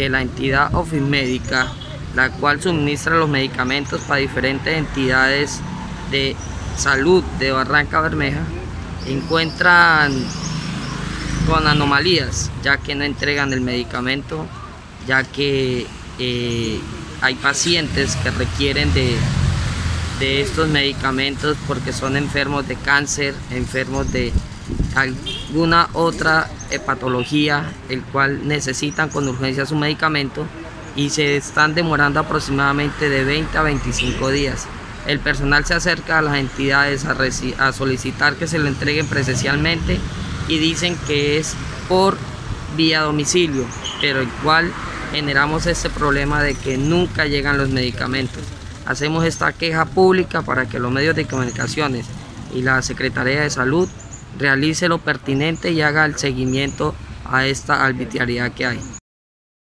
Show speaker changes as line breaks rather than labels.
que la entidad Médica, la cual suministra los medicamentos para diferentes entidades de salud de Barranca Bermeja, encuentran con anomalías, ya que no entregan el medicamento, ya que eh, hay pacientes que requieren de, de estos medicamentos porque son enfermos de cáncer, enfermos de alguna otra patología, el cual necesitan con urgencia su medicamento y se están demorando aproximadamente de 20 a 25 días. El personal se acerca a las entidades a, a solicitar que se lo entreguen presencialmente y dicen que es por vía domicilio, pero igual generamos este problema de que nunca llegan los medicamentos. Hacemos esta queja pública para que los medios de comunicaciones y la Secretaría de Salud realice lo pertinente y haga el seguimiento a esta arbitrariedad que hay.